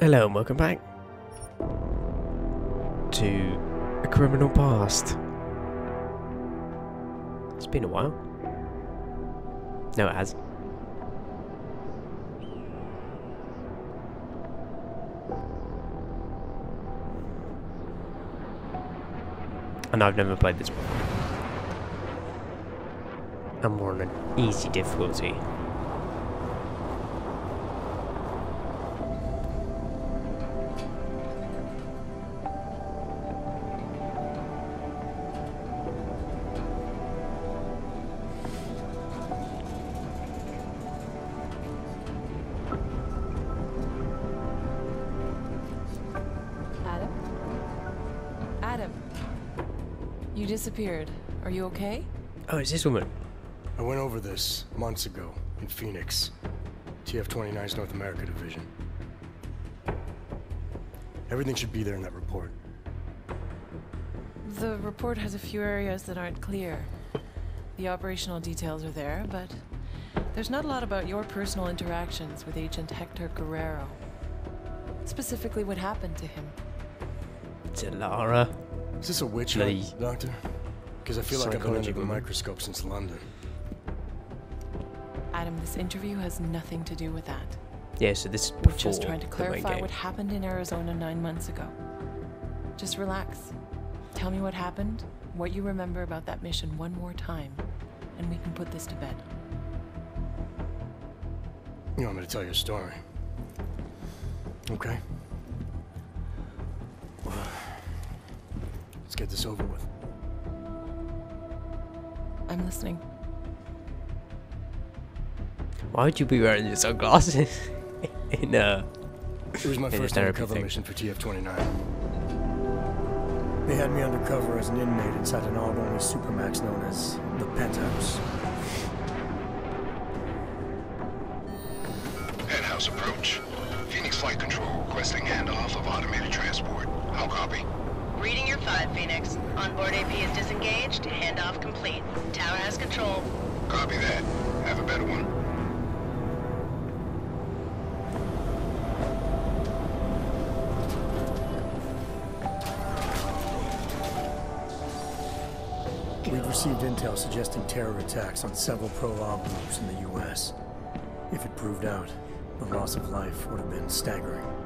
Hello and welcome back to a criminal past. It's been a while. No, it has. And I've never played this before. I'm on an easy difficulty. Disappeared. Are you okay? Oh, is this woman? I went over this months ago in Phoenix, TF-29's North America division. Everything should be there in that report. The report has a few areas that aren't clear. The operational details are there, but there's not a lot about your personal interactions with Agent Hector Guerrero. Specifically, what happened to him. To Lara. Is this a witch hunt, Doctor? Because I feel like I've been psychology under the microscope since London. Adam, this interview has nothing to do with that. Yeah, so this is We're just trying to clarify what happened in Arizona nine months ago. Just relax. Tell me what happened, what you remember about that mission one more time, and we can put this to bed. You want me to tell you a story? Okay. Get this over with. I'm listening. Why would you be wearing your sunglasses in uh It was my In a first therapy undercover thing. mission for TF-29. They had me undercover as an inmate inside an AUG-only supermax known as the Penthouse. Penthouse approach. Phoenix Flight Control requesting handoff of automated transport. How copy? Reading your 5, Phoenix. Onboard AP is disengaged. Handoff complete. Tower has control. Copy that. Have a better one. We've received intel suggesting terror attacks on several pro-AUG groups in the U.S. If it proved out, the loss of life would have been staggering.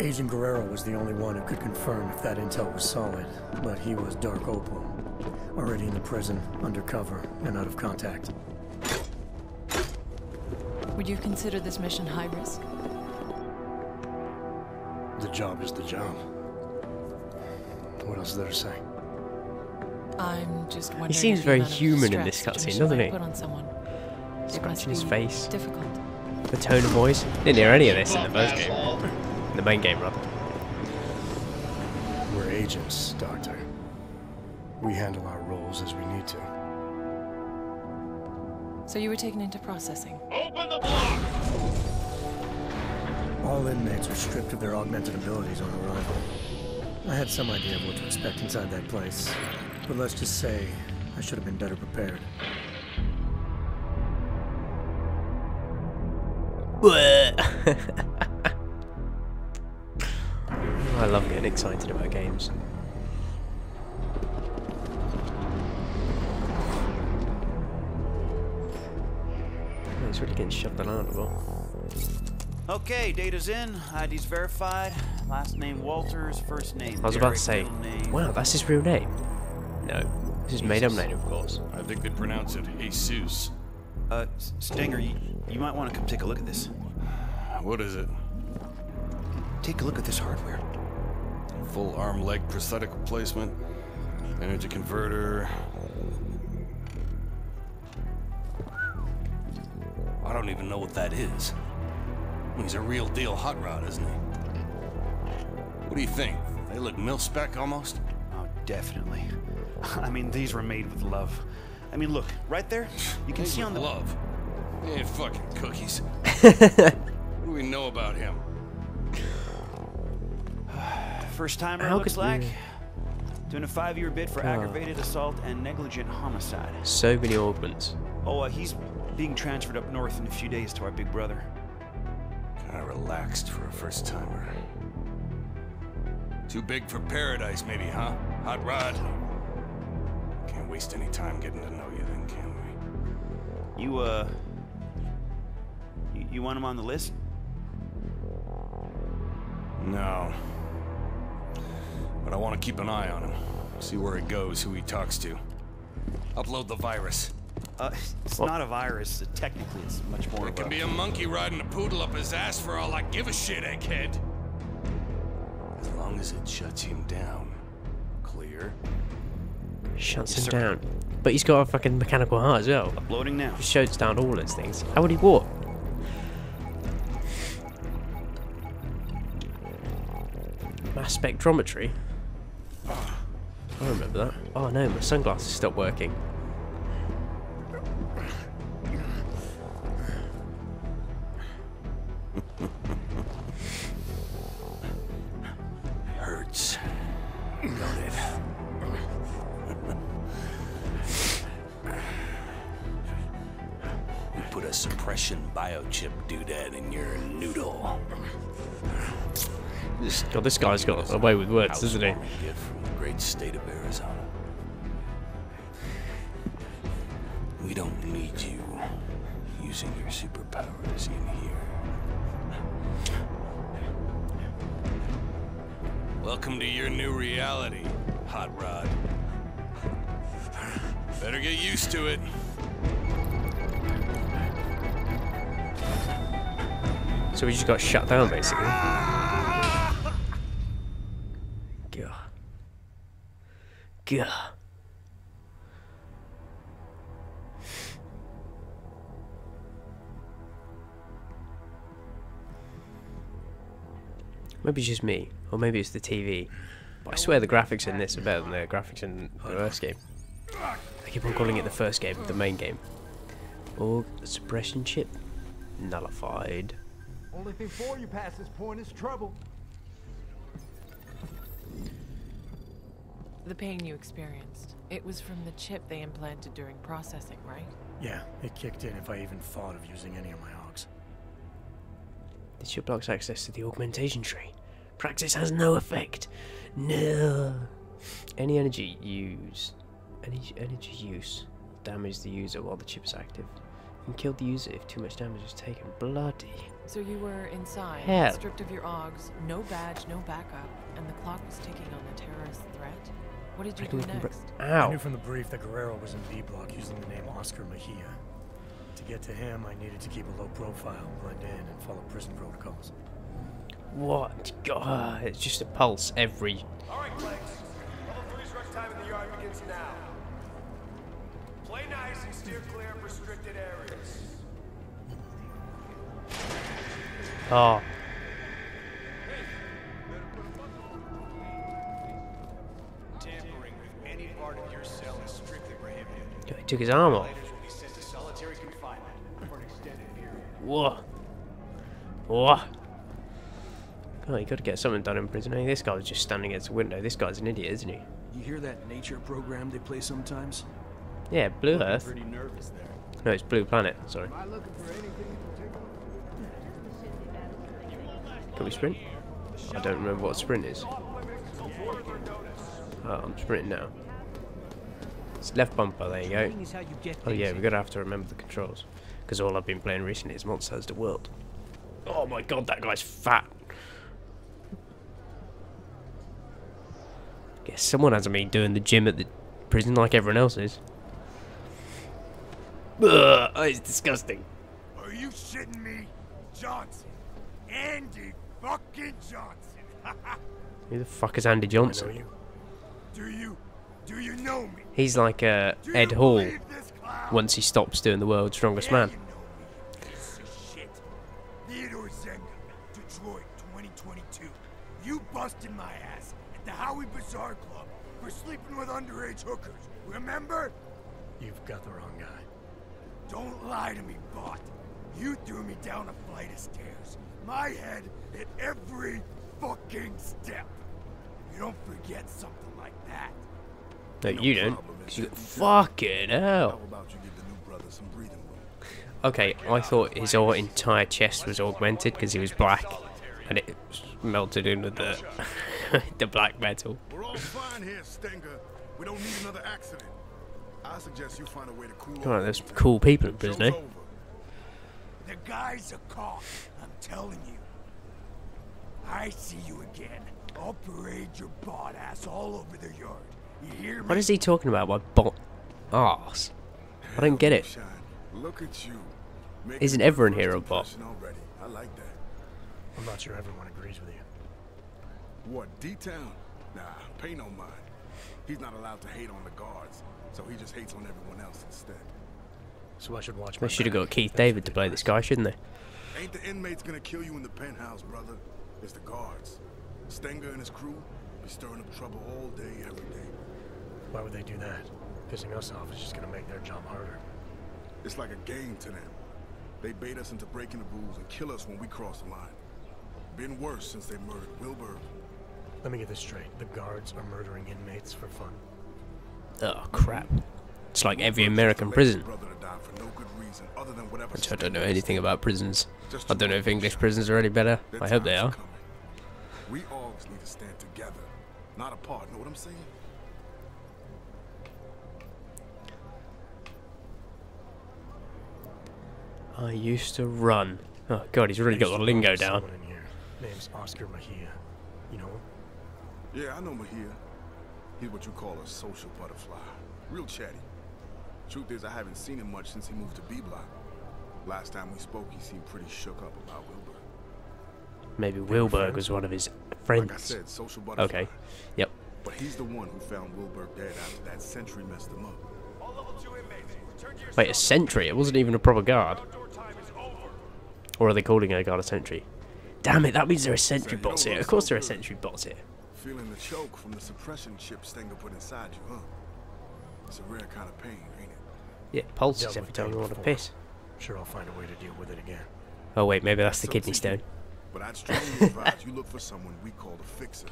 Agent Guerrero was the only one who could confirm if that intel was solid, but he was Dark Opal, already in the prison, undercover, and out of contact. Would you consider this mission high risk? The job is the job. What else is there to say? I'm just wondering. seems if the very human in this cutscene, doesn't he? Put on someone. Scratching his face, Difficult. the tone of voice. Didn't hear any of this in the first game. In the main game, rather. We're agents, Doctor. We handle our roles as we need to. So you were taken into processing. All inmates are stripped of their augmented abilities on arrival. I had some idea of what to expect inside that place, but let's just say I should have been better prepared. I love getting excited about games. Oh, He's really getting shoved around a lot. Okay, data's in, ID's verified. Last name Walters, first name. I was about to say, wow, that's his real name. No, this is made up name, of course. I think they pronounce it Jesus. Uh, S- Stenger, you, you might want to come take a look at this. What is it? Take a look at this hardware. Full arm leg prosthetic replacement, energy converter. I don't even know what that is. He's a real deal hot rod, isn't he? What do you think? They look mil spec almost. Oh, definitely. I mean, these were made with love. I mean, look, right there, you can Made see on the love. They ain't fucking cookies. what do we know about him? First timer How looks like. you- Doing a five-year bid for God. aggravated assault and negligent homicide. So many augments. Oh, uh, he's being transferred up north in a few days to our big brother. Kinda relaxed for a first timer. Too big for paradise, maybe, huh? Hot Rod? Can't waste any time getting to know you then, can we? You, uh. You, you want him on the list? No. But I want to keep an eye on him. See where he goes, who he talks to. Upload the virus. Uh, it's not a virus. Technically, it's much more It of can a... be a monkey riding a poodle up his ass for all I give a shit, egghead. As long as it shuts him down. Clear? Shuts Yes, him sir. down. But he's got a fucking mechanical heart as well. Uploading now. He shuts down all those things. How would he walk? Mass spectrometry? I remember that. Oh no, my sunglasses stopped working. Hurts. Don't it? we put a suppression biochip doodad in your noodle. This, God, this guy's got a way with words, doesn't he? Housewarming gift from the great state of Arizona. We don't need you using your superpowers in here. Welcome to your new reality, Hot Rod. Better get used to it. So we just got shut down, basically. Gah. Maybe it's just me, or maybe it's the TV. But I swear the graphics in this are better than the graphics in the first game. I keep on calling it the first game, the main game. Or suppression chip nullified. Only thing for you past this point is trouble. The pain you experienced, it was from the chip they implanted during processing, right? Yeah, it kicked in if I even thought of using any of my augs. The chip blocks access to the augmentation tree. Praxis has no effect. No. Any energy used, any energy use, damage the user while the chip is active. And kill the user if too much damage is taken. Bloody. So you were inside, Hell. stripped of your augs, no badge, no backup, and the clock was ticking on the terrorist threat. What did you I do can br- next? I knew from the brief that Guerrero was in B block using the name Oscar Mejia. To get to him, I needed to keep a low profile, blend in, and follow prison protocols. What? God, it's just a pulse every. All right, Clanks. Level three's run time in the yard begins now. Play nice and steer clear of restricted areas. Oh. Took his arm off. Violators will to solitary confinement for an extended period. Whoa. Whoa. Oh, you gotta get something done in prison. Hey, this guy was just standing against the window. This guy's an idiot, isn't he? You hear that nature program they play sometimes? Yeah, Blue Earth. Pretty nervous there. No, it's Blue Planet. Sorry. Am I looking for anything in particular? Can we sprint? I don't remember what sprint is. Oh, I'm sprinting now. It's left bumper, there you go. Oh yeah, we're gonna have to remember the controls. Because all I've been playing recently is Monster the World. Oh my god, that guy's fat. Guess someone hasn't been doing the gym at the prison like everyone else is. Ugh, oh, it's disgusting. Are you shitting me? Jensen. Andy fucking Jensen. Who the fuck is Andy I know Jensen? you. do you do you know me? He's like uh, Ed Hall believe this clown? once he stops doing the world's strongest Yeah, man. you know me, piece of shit. Theodore Zenga, Detroit, 2022. You busted my ass at the Howie Bazaar Club for sleeping with underage hookers. Remember? You've got the wrong guy. Don't lie to me, bot. You threw me down a flight of stairs. My head at every fucking step. You don't forget something like that. No, you don't. you fucking hell. you give the new brother some breathing room? okay, I thought his whole entire chest was augmented because he was black, and it melted into the the black metal. We're all fine here, Stenger. We don't need another accident. I suggest you find a way to cool Come on, there's cool people in prison, eh? The guy's a cop, I'm telling you. I see you again. I'll parade your bot ass all over the yard. You hear me? What is he talking about? My bot arse. I don't get it. Look at you. Isn't everyone here a bot? Already. I like that. I'm not sure everyone agrees with you. What, D-Town? Nah, pay no mind. He's not allowed to hate on the guards, so he just hates on everyone else instead. So I should watch They should have got Keith David to play this guy, shouldn't they? Ain't the inmates gonna kill you in the penthouse, brother. It's the guards. Stenger and his crew be stirring up trouble all day, every day. Why would they do that? Pissing us off is just gonna make their job harder. It's like a game to them. They bait us into breaking the rules and kill us when we cross the line. Been worse since they murdered Wilbur. Let me get this straight. The guards are murdering inmates for fun. Oh crap! It's like every American prison. Brother to die for no good reason other than whatever Which I don't know anything about prisons. I don't know if English prisons are any better. I hope they are. coming. We always need to stand together, not apart. Know what I'm saying? I used to run. Oh god, he's really got the lingo down. Someone in here. Name's Oscar Mejia. You know him? Yeah, I know Mejia. He's what you call a social butterfly. Real chatty. Truth is, I haven't seen him much since he moved to B Block. Last time we spoke, he seemed pretty shook up about Wilbur. Maybe Wilbur was one of his Like I friends. said, social butterfly. Okay. Yep. But he's the one who found Wilbur dead after that sentry messed him up. Wait, a sentry? It wasn't even a proper guard. Or are they calling a guard a sentry? Damn it, that means there are sentry you bots here. Of course so there are good. sentry bots here. Feeling the choke from the suppression chip Stenger put inside you, huh? It's a rare kind of pain, ain't it? Yeah, pulses every time pain I want to piss. Sure, I'll find a way to deal with it again. Oh wait, maybe that's the So kidney stone. But I'd strongly advise you look for someone we call the fixer.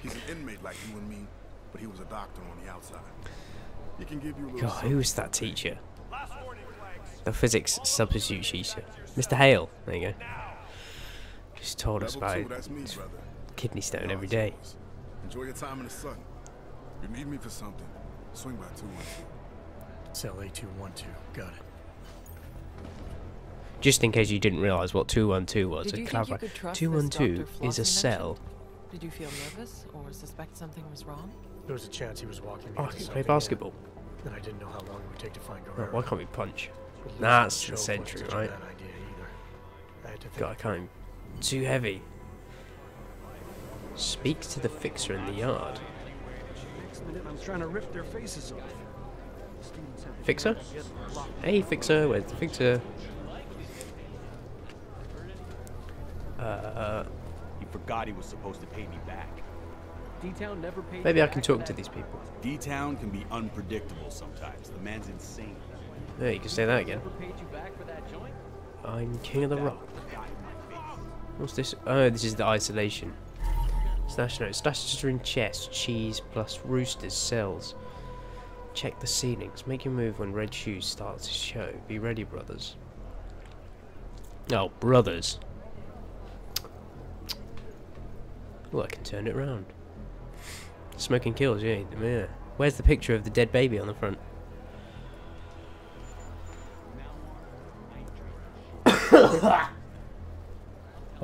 He's an inmate like you and me, but he was a doctor on the outside. He can give you a little God, something. who was that teacher? The physics substitute teacher. Mr. Hale. There you go. Just told us about two, me, kidney stone No, every it's day. yours. Enjoy your time in the sun. You need me for something, swing by 212. Cell A212. Got it. Just in case you didn't realise what 212 was, Did to you think clarify, you could trust 212 is a cell. Did you feel nervous or suspect something was wrong? There was a chance he was walking Oh, I into can play basketball. And I didn't know how long it would take to find Oh, Guerrero. why can't we punch? But losing That's the sentry, right? bad idea either. I had to think God, I can't. Too heavy. Speak to the fixer in the yard. I'm trying to rip their faces off. Fixer? Hey, fixer, where's the fixer? Uh, He forgot he was supposed to pay me back. D-Town never paid maybe I can talk to these people. D-Town can be unpredictable sometimes. The man's insane. Yeah, you can say that again. I'm king of the rock. What's this? Oh, this is the isolation. Stash notes. in chest, cheese plus roosters, cells. Check the ceilings. Make your move when red shoes starts to show. Be ready, brothers. Oh, brothers. Oh, I can turn it round. Smoking kills, yeah, yeah. Where's the picture of the dead baby on the front?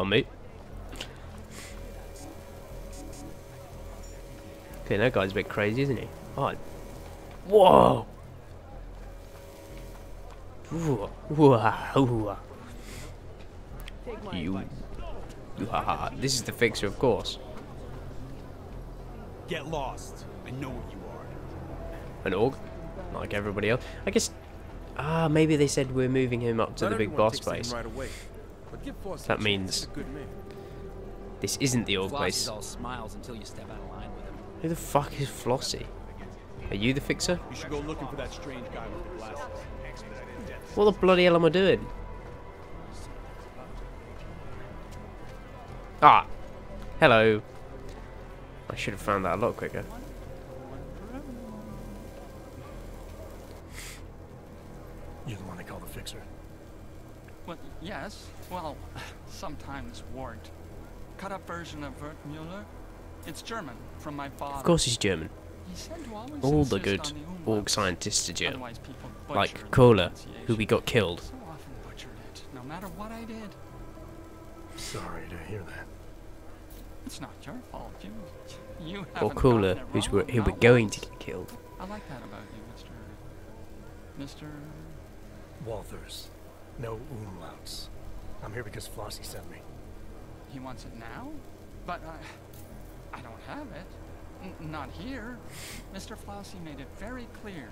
On me. Okay, that guy's a bit crazy, isn't he? Oh. Whoa! Ooh, ooh, ah, ooh, ah. You. you ha, ha, ha. This is the fixer, of course. Get lost. I know what you are. An aug, like everybody else. I guess. Ah, maybe they said we're moving him up to Not the big boss place. Right away. But give Foster That means- a good man. This isn't the old Floss place. all smiles until you step out of line with him. Who the fuck is Flossie? Are you the fixer? You should go looking for that strange guy with the glasses. What the bloody hell am I doing? Ah! Hello. I should have found that a lot quicker. You're the one they call the fixer. Well, yes. Well, sometimes warped. Cut up version of Wertmüller. It's German, from my father. Of course he's German. He said to always All the good on the org scientists are German. Otherwise people butcher Like the Koller, who we got killed. So often butchered it, no matter what I did. Sorry to hear that. It's not your fault. You, you Or haven't Koller, gotten it who's who we're not going once. to get killed. I like that about you, Mr. Mr. Walters. No umlauts. I'm here because Flossie sent me. He wants it now? But I, I don't have it. N- not here. Mr. Flossie made it very clear.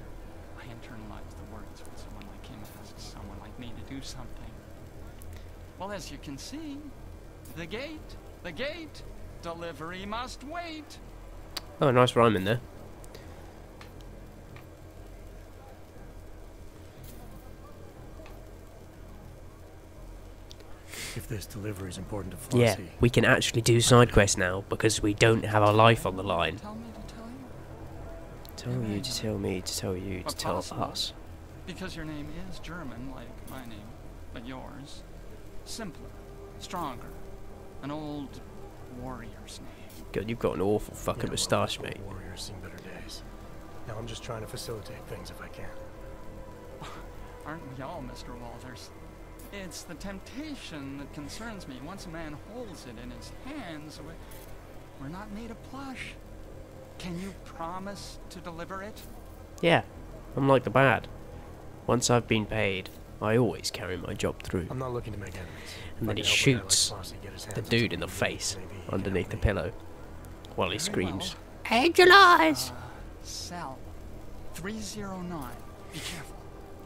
I internalize the words when someone like him asks someone like me to do something. Well, as you can see, the gate, the gate, delivery must wait. Oh, nice rhyme in there. If this delivery is important to Flossie, Yeah, we can actually do side quests now because we don't have our life on the line. Tell me to tell you. Tell you to tell me to tell you to tell us. Because your name is German, like my name, but yours. Simpler, stronger. An old warrior's name. God, you've got an awful fucking know, moustache, old mate. Warriors seen better days. Now I'm just trying to facilitate things if I can. Aren't we all, Mr. Walters? It's the temptation that concerns me. Once a man holds it in his hands, we- we're not made of plush. Can you promise to deliver it? Yeah, I'm like the bad. Once I've been paid, I always carry my job through. I'm not looking to make enemies. And then he can help a guy like shoots Flossie get his the dude in the face maybe he can underneath the pillow while he Very screams. well. Angel eyes! Uh, cell 309. Be careful.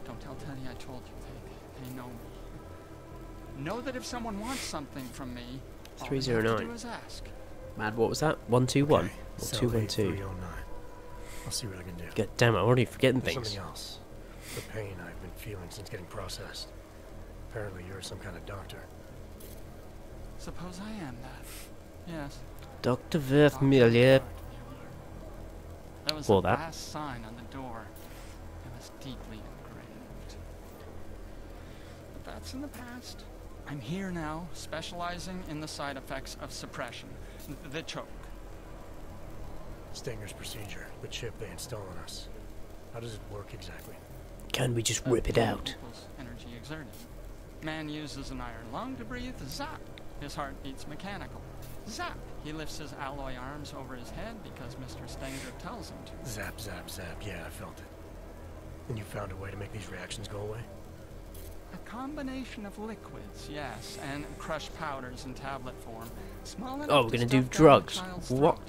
Don't tell Teddy I told you. They, they know me. Know that if someone wants something from me, all they have to 309. ask. Mad, what was that? 121? Okay, Or cell 212? I'll see what I can do. God damn, I'm already forgetting There's things. something else. The pain I've been feeling since getting processed. Apparently you're some kind of doctor. Suppose I am that. Yes. Dr. Wertmüller. That was Well, the that- last sign on the door. It was deeply engraved. But that's in the past. I'm here now, specializing in the side effects of suppression. The choke. Stenger's procedure, the chip they install on us. How does it work exactly? Can we just rip it out? equals Energy exerted. Man uses an iron lung to breathe. Zap. His heart beats mechanical. Zap. He lifts his alloy arms over his head because Mr. Stenger tells him to. Zap, zap, zap. Yeah, I felt it. And you found a way to make these reactions go away? A combination of liquids, yes, and crushed powders in tablet form. Small enough Oh, we're gonna do down a drugs. What?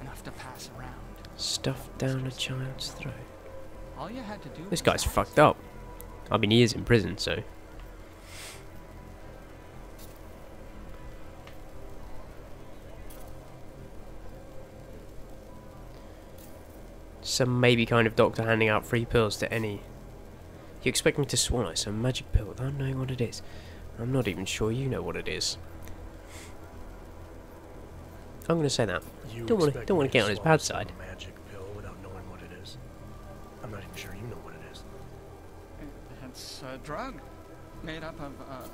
Enough to pass around. Stuff down a child's throat. All you had to do This guy's fucked up. I mean, he is in prison, so. Some maybe kind of doctor handing out free pills to any. You expect me to swallow some magic pill without knowing what it is? I'm not even sure you know what it is. I'm gonna say that. You don't want to don't want to get on his bad side. magic pill without knowing what it is? I'm not even sure you know what it is. It's a drug made up of uh,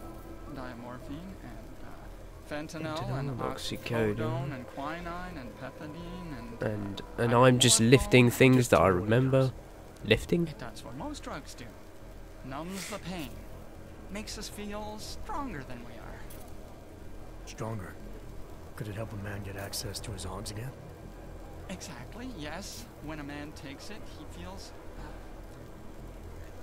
diamorphine and uh, fentanyl, Fentanyl, and oxycodone. oxycodone and quinine and pethidine and. uh, And and I'm just lifting things that I remember. Lifting? It does what most drugs do. Numbs the pain. Makes us feel stronger than we are. Stronger. Could it help a man get access to his arms again? Exactly, yes. When a man takes it, he feels. Uh,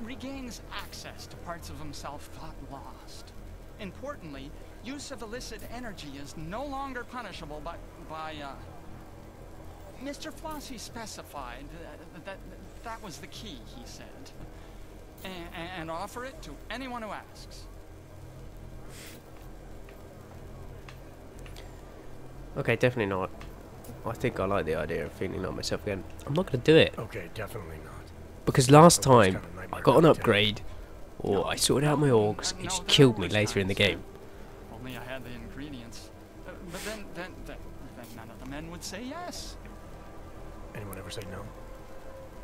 regains access to parts of himself thought lost. Importantly, use of illicit energy is no longer punishable by. by, uh. Mr. Flossie specified uh, that that was the key, he said. And, and offer it to anyone who asks. Okay, definitely not. I think I like the idea of feeling like myself again. I'm not gonna do it. Okay, definitely not. Because last The time kind of I got an upgrade, or I sorted out my augs, it just killed me later in the game. Only I had the ingredients. Uh, but then, then, then, then none of the men would say yes. Anyone ever say no?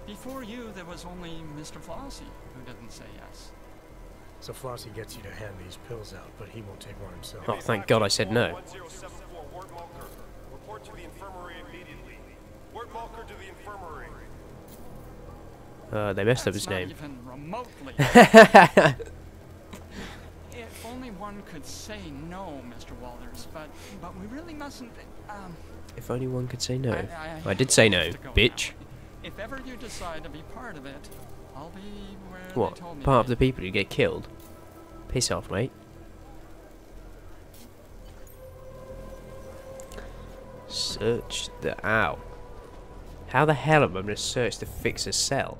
Before you, there was only Mr. Flossie who didn't say yes. So Flossie gets you to hand these pills out, but he won't take one himself. Oh, thank God I said no. 1074 Ward Mulker. Report to the infirmary immediately. Ward Mulker to the infirmary. Uh, they messed up his not name. even remotely. if only one could say no, Mr. Walters, but but we really mustn't. Um, If only one could say no. I- I- I did say no, have to bitch. If ever you decide to be part of it, I'll be where they What? told me. Part of the people who get killed? Piss off, mate. Search the ow. How the hell am I going to search to fix a cell?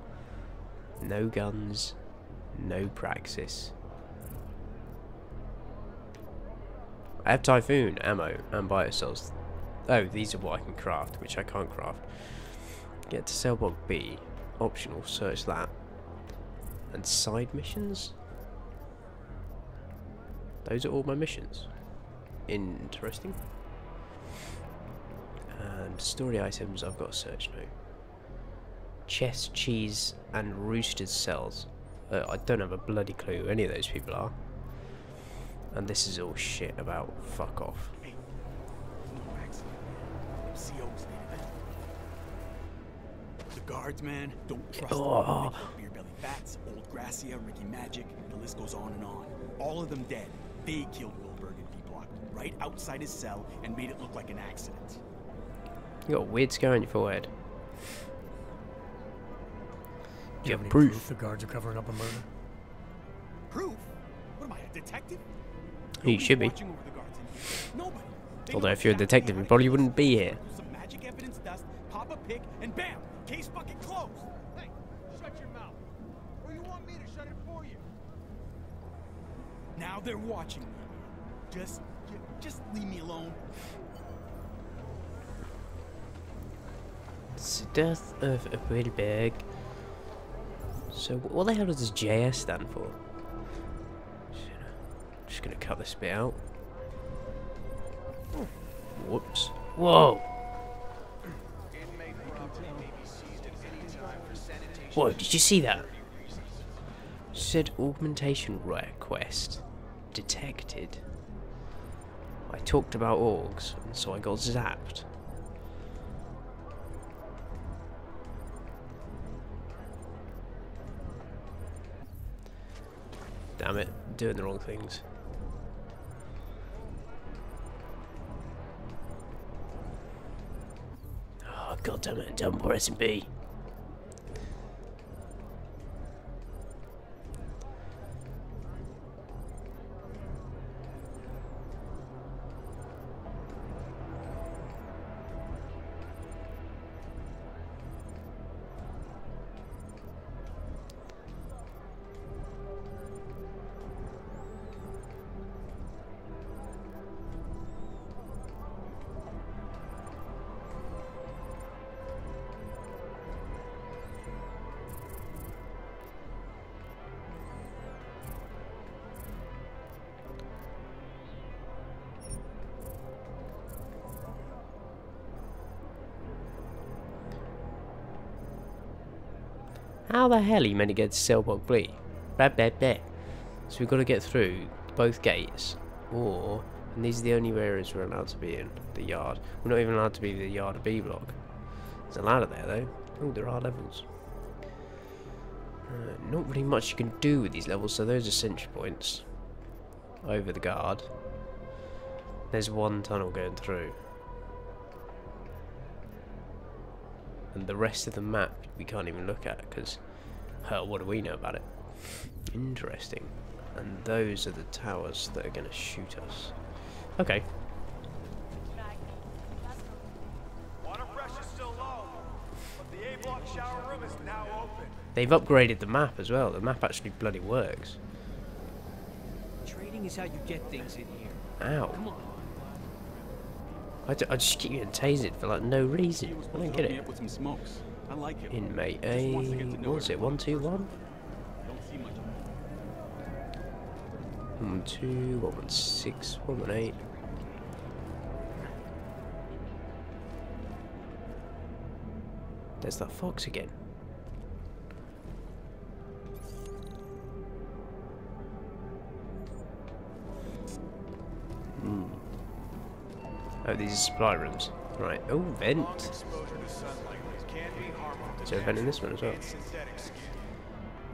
No guns, no praxis. I have Typhoon, ammo, and biocells. Oh, these are what I can craft, which I can't craft. Get to block B. Optional, search that. And side missions? Those are all my missions. Interesting. And story items, I've got to search now. Chess, cheese, and roosters cells. Uh, I don't have a bloody clue who any of those people are. And this is all shit about fuck off. Guards, man, don't trust Oh. them. Beer Belly Fats, Old Gracia, Ricky Magic, the list goes on and on. All of them dead. They killed Wilberg in B Block, right outside his cell, and made it look like an accident. You got a weird scar on your forehead. Do you have any proof. proof the guards are covering up a murder? Proof? What am I, a detective? You should be. Over the guards in here. Nobody. Although if you're a detective, you probably wouldn't be here. Some magic evidence dust, pop a pick, and bam! Case fucking closed. Hey, shut your mouth. Or you want me to shut it for you? Now they're watching me. Just, ju- just leave me alone. It's the death of a Wilberg. So what the hell does this JS stand for? Just gonna cut this bit out. Whoops. Whoa! Whoa, did you see that? Said augmentation request detected. I talked about augs, and so I got zapped. Damn it, doing the wrong things. Oh, god damn it, don't press B. How the hell are you meant to get to Cellblock B? Blah, blah, blah. So we've got to get through both gates, or, and these are the only areas we're allowed to be in, the yard. We're not even allowed to be in the yard of B block. There's a ladder there though. Oh, there are levels. Uh, not really much you can do with these levels, so those are sentry points. Over the guard. There's one tunnel going through. And the rest of the map we can't even look at because, hell, uh, what do we know about it? Interesting. And those are the towers that are going to shoot us. Okay. Water pressure's still low, but the A block shower room is now open. They've upgraded the map as well. The map actually bloody works. Trading is how you get things in here. Ow. I, d- I just keep getting tasered for like no reason. I don't get it. I like it. Inmate A. wants to get to know What was it? everyone. 121? Don't see much of it. 112, 116, 118. There's that fox again. Oh, these are supply rooms. Right. Oh, vent. Is there a vent in this one as well?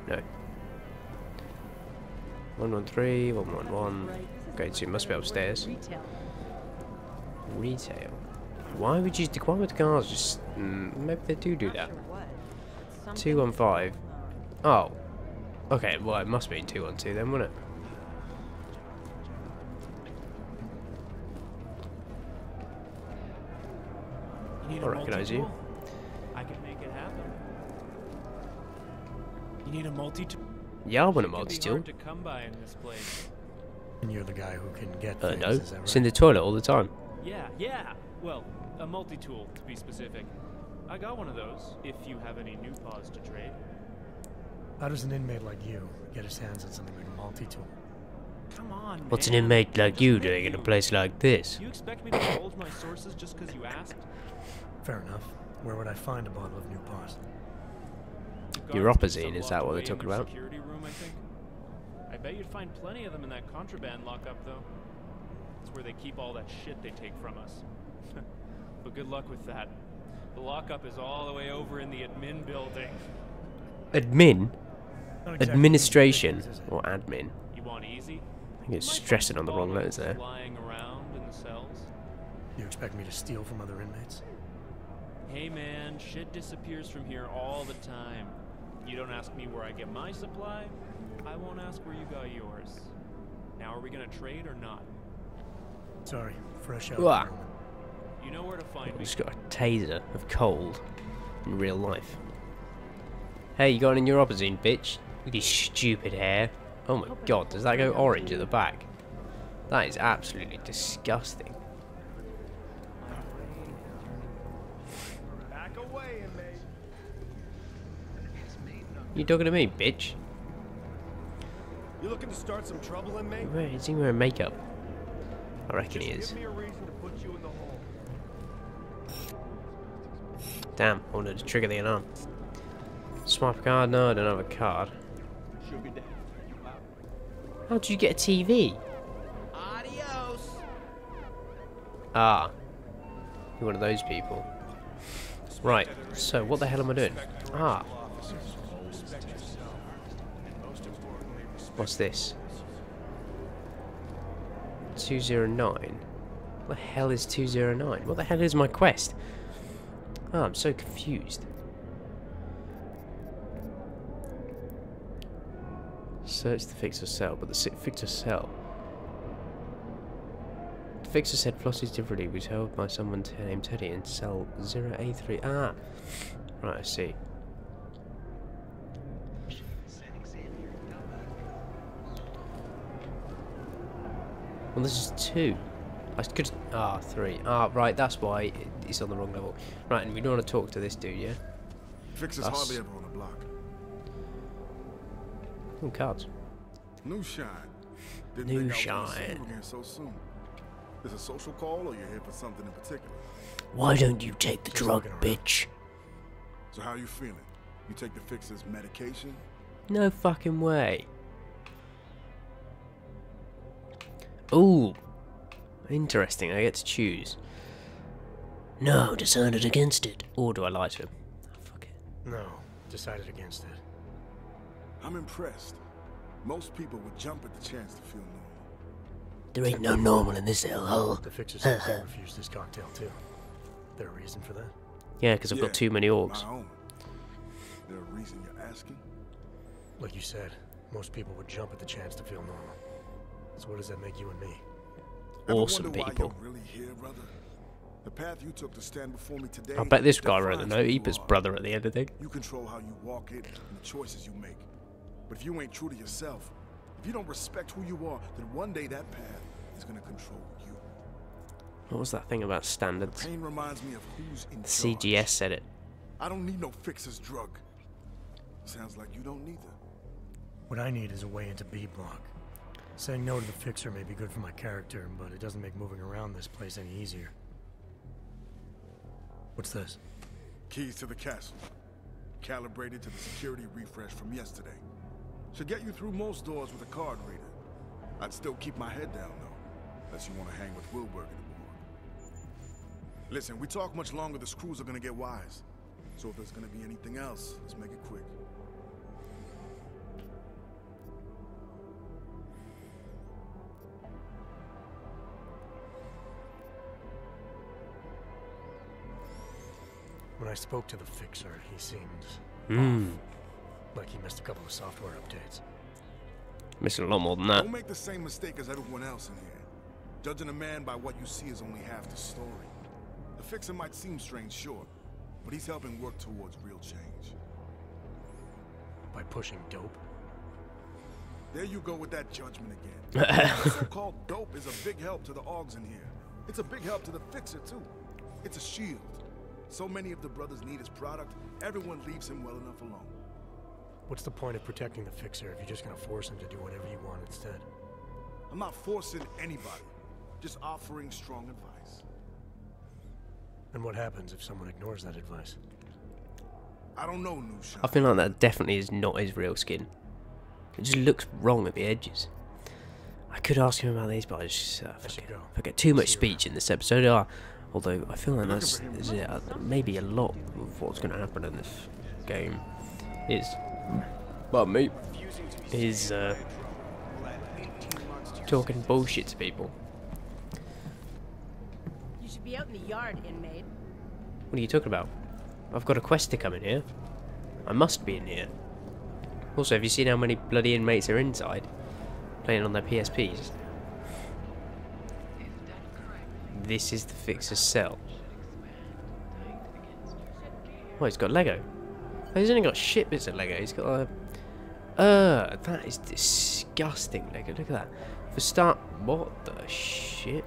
No. 113, 111. Okay, so must be upstairs. Retail. Why would you? Why would the guards just? Mm, maybe they do do that. Two one five. Oh. Okay. Well, it must be two one two then, wouldn't it? You need I a recognise you. I can make it happen. You need a multi-tool? Yeah, I want a It can be multi-tool. hard to come by in this place. And you're the guy who can get Uh, things, no. is that It's in the toilet all the time. Yeah, yeah. Well, a multi-tool to be specific. I got one of those. If you have any new paws to trade. How does an inmate like you get his hands on something like a multi-tool? Come on, What's an inmate like you doing in a place like this? You expect me to divulge my sources just because you asked? Fair enough. Where would I find a bottle of new paws? Neuropozyne, is that what they're talking about? Security room, I think. I bet you'd find plenty of them in that contraband lockup, though. It's where they keep all that shit they take from us. but good luck with that. The lockup is all the way over in the admin building. Admin? Exactly Administration? is? Or admin? You want easy? I think it's stressing on the wrong letters there. Lying around in the cells. You expect me to steal from other inmates? Hey man, shit disappears from here all the time. You don't ask me where I get my supply, I won't ask where you got yours. Now are we gonna trade or not? Sorry, fresh out. Wah. You know where to find I've me. just got a taser of cold in real life. Hey, you got any neuropozyne, bitch? With your stupid hair. Oh my god, does that go orange at the back? That is absolutely disgusting. You talking to me, bitch? You looking to start some trouble, inmate? Where is he wearing makeup? I reckon he is. Give me a reason to put you in the hole. Damn, I wanted to trigger the alarm. Swipe a card? No, I don't have a card. How did you get a TV? Adios. Ah. You're one of those people. Right, so what the hell am I doing? Ah. What's this? 209? What the hell is 209? What the hell is my quest? Oh, I'm so confused. Search the fixer cell, but the fixer cell. The fixer said Flossie's differently was held by someone named Teddy in cell 0A3. Ah! Right, I see. Well, this is two. I could. Ah, three. Ah, right, that's why it- it's on the wrong level. Right, and we don't want to talk to this dude, yeah? Fixer's Us. hardly ever on the block. Oh, cards. New shine. Didn't New think I was gonna shine. so soon. Is a social call or you're here for something in particular? Why don't you take the Just drug, bitch? So how you feeling? You take the fixer's medication? No fucking way. Ooh. Interesting, I get to choose. No, decided against it. Or do I lie to him? Oh, fuck it. No, decided against it. I'm impressed. Most people would jump at the chance to feel normal. There ain't no normal in this hellhole. The fixers said they refused this cocktail too. There a reason for that? Yeah, because I've Yeah, got too many augs. There a reason you're asking? Like you said, most people would jump at the chance to feel normal. So what does that make you and me? Awesome people. really here. The path you took to stand before me today. I bet this guy wrote the note. who you brother at the end of the thing. You control how you walk it and the choices you make. But if you ain't true to yourself, if you don't respect who you are, then one day that path is gonna control you. What was that thing about standards? Pain reminds me of who's in The charge. CGS said it. I don't need no fixer's drug. Sounds like you don't neither. What I need is a way into B block. Saying no to the fixer may be good for my character, but it doesn't make moving around this place any easier. What's this? Keys to the castle. Calibrated to the security refresh from yesterday. Should get you through most doors with a card reader. I'd still keep my head down, though. Unless you want to hang with the morning. Listen, we talk much longer, the screws are gonna get wise. So if there's gonna be anything else, let's make it quick. When I spoke to the fixer, he seemed Hmm. like he missed a couple of software updates. Missing a lot more than that. Don't make the same mistake as everyone else in here. Judging a man by what you see is only half the story. The fixer might seem strange, sure, but he's helping work towards real change. By pushing dope? There you go with that judgment again. the so-called dope is a big help to the Augs in here. It's a big help to the fixer, too. It's a shield. So many of the brothers need his product, everyone leaves him well enough alone. What's the point of protecting the fixer if you're just gonna force him to do whatever you want instead? I'm not forcing anybody, just offering strong advice. And what happens if someone ignores that advice? I don't know, Nushan. I feel like that definitely is not his real skin. It just looks wrong at the edges. I could ask him about these, but I just uh, forget, forget too much speech in this episode. Uh, although I feel like that's is it, uh, maybe a lot of what's going to happen in this game is, well, me, is uh, talking bullshit to people. You should be out in the yard, inmate. What are you talking about? I've got a quest to come in here. I must be in here. Also, have you seen how many bloody inmates are inside? Playing on their PSPs. This is the fixer's cell. Oh, he's got Lego. Oh, he's only got shit bits of Lego. He's got a... Uh, that is disgusting Lego. Look at that. For start... What the shit?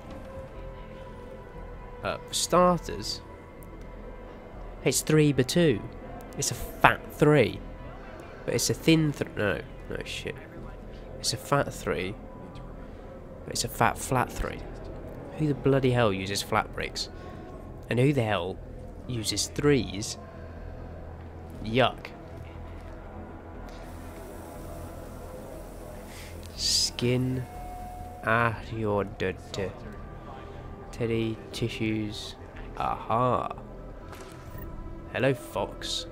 Uh, for starters... It's 3 by 2. It's a fat 3. But it's a thin th no, no shit. It's a fat 3. But it's a fat flat 3. Who the bloody hell uses flat bricks? And who the hell uses 3s? Yuck. Skin ah your dirty. Teddy tissues. Aha. Hello, Fox.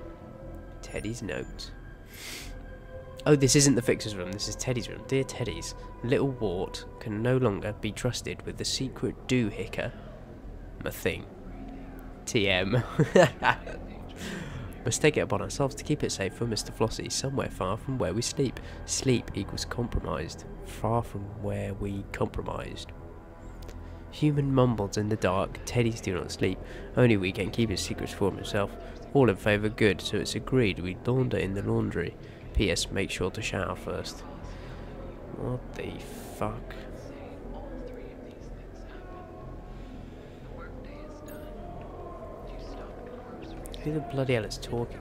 Teddy's note. Oh, this isn't the fixer's room, this is Teddy's room. Dear Teddy's, little Wart can no longer be trusted with the secret doohicker. My thing. TM. Must take it upon ourselves to keep it safe for Mr. Flossie, somewhere far from where we sleep. Sleep equals compromised. Far from where we compromised. Human mumbles in the dark, Teddy's do not sleep. Only we can keep his secrets for himself. All in favour good, so it's agreed we launder in the laundry. P.S. Make sure to shower first. What the fuck? Who the bloody hell is talking?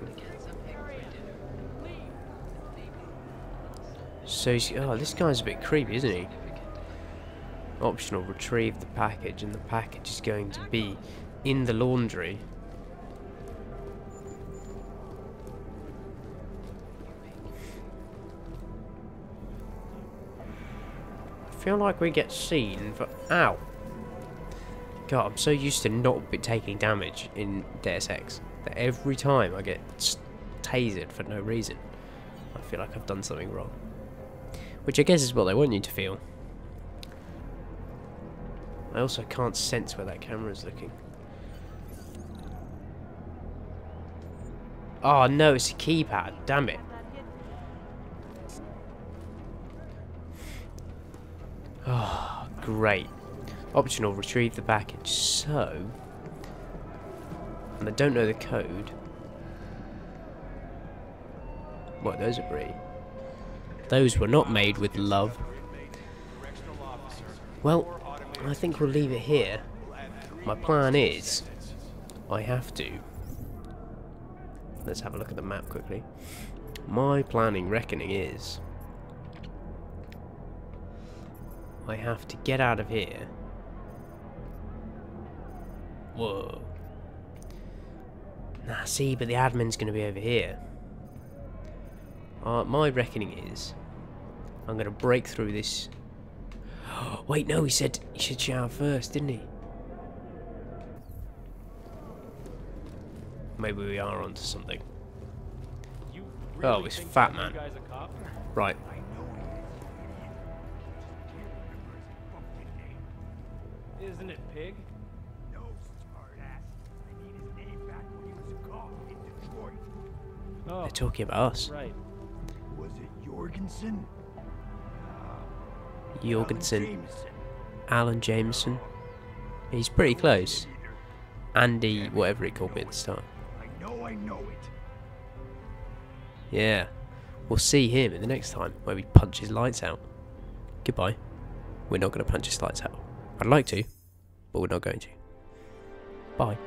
So, oh, this guy's a bit creepy, isn't he? Optional, retrieve the package, and the package is going to be in the laundry. Feel like we get seen for... Ow! God, I'm so used to not taking damage in Deus Ex that every time I get tasered for no reason, I feel like I've done something wrong. Which I guess is what they want you to feel. I also can't sense where that camera is looking. Oh no, it's a keypad. Damn it. Oh, great. Optional, retrieve the package. So, and I don't know the code. What, those are brie? Those were not made with love. Well, I think we'll leave it here. My plan is, I have to. Let's have a look at the map quickly. My planning reckoning is, I have to get out of here. Whoa. Nah, see, but the admin's going to be over here. Uh, my reckoning is, I'm going to break through this Wait, no, he said he should shower first, didn't he? maybe we are onto something. Oh, really it's think Fat Man. Pig? No, smartass. I need his name back when he was a cop in Detroit. Oh, They're talking about us. right. Was it Jorgensen? Jorgensen. Jameson. Alan Jameson. He's pretty close. Andy, whatever he called me at the start. I know I know it. Yeah. We'll see him in the next time where we punch his lights out. Goodbye. We're not going to punch his lights out. I'd like to, but we're not going to. Bye.